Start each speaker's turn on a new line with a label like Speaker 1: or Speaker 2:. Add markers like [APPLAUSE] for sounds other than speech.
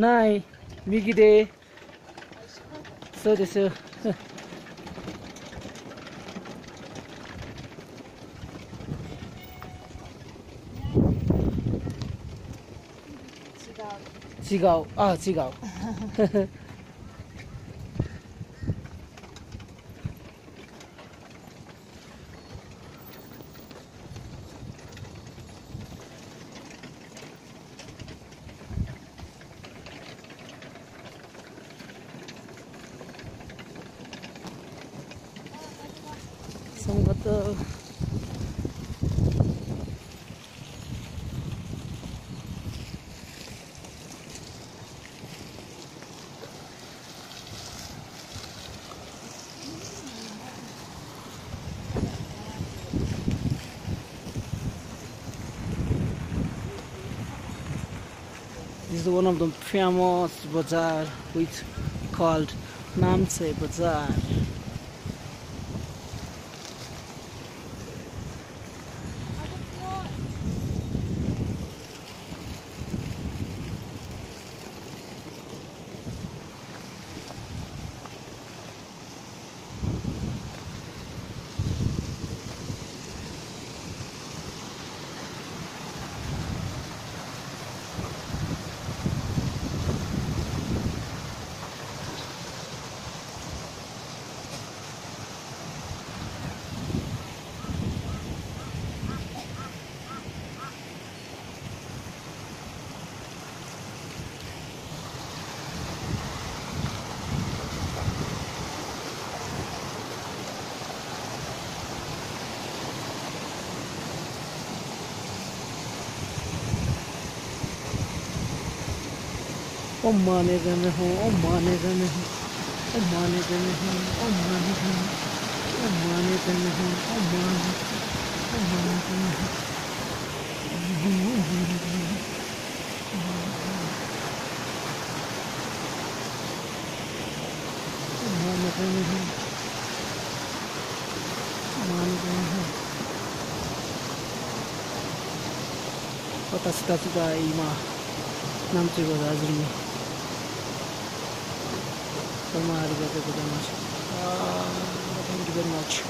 Speaker 1: ない。右で。そうです。違う。あ違う [LAUGHS] To? This is one of the famous bazaar which called Namse Bazaar. ओ माने गए हूँ ओ माने गए हूँ ओ माने गए हूँ ओ माने गए हूँ ओ माने गए हूँ ओ माने ओ माने गए हूँ ओ माने गए हूँ ओ माने गए हूँ 私たちが今なんていうことはずに Umarım da budamış. Aa, ben giderim aç.